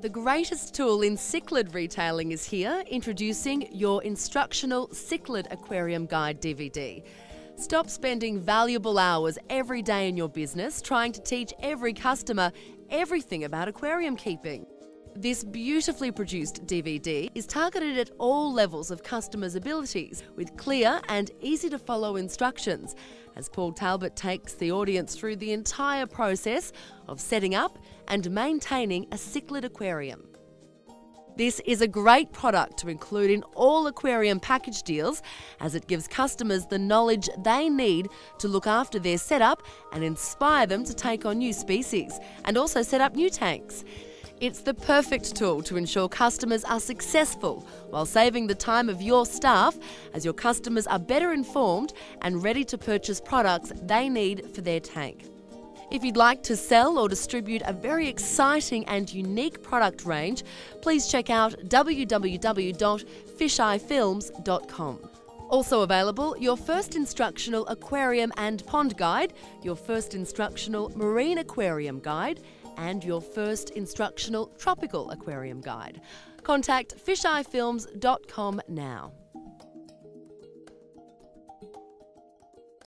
The greatest tool in cichlid retailing is here, introducing your instructional Cichlid Aquarium Guide DVD. Stop spending valuable hours every day in your business trying to teach every customer everything about aquarium keeping. This beautifully produced DVD is targeted at all levels of customers' abilities with clear and easy to follow instructions as Paul Talbot takes the audience through the entire process of setting up and maintaining a cichlid aquarium. This is a great product to include in all aquarium package deals as it gives customers the knowledge they need to look after their setup and inspire them to take on new species and also set up new tanks. It's the perfect tool to ensure customers are successful while saving the time of your staff as your customers are better informed and ready to purchase products they need for their tank. If you'd like to sell or distribute a very exciting and unique product range, please check out www.fisheyefilms.com. Also available, your first instructional aquarium and pond guide, your first instructional marine aquarium guide, and your first instructional tropical aquarium guide. Contact fisheyefilms.com now.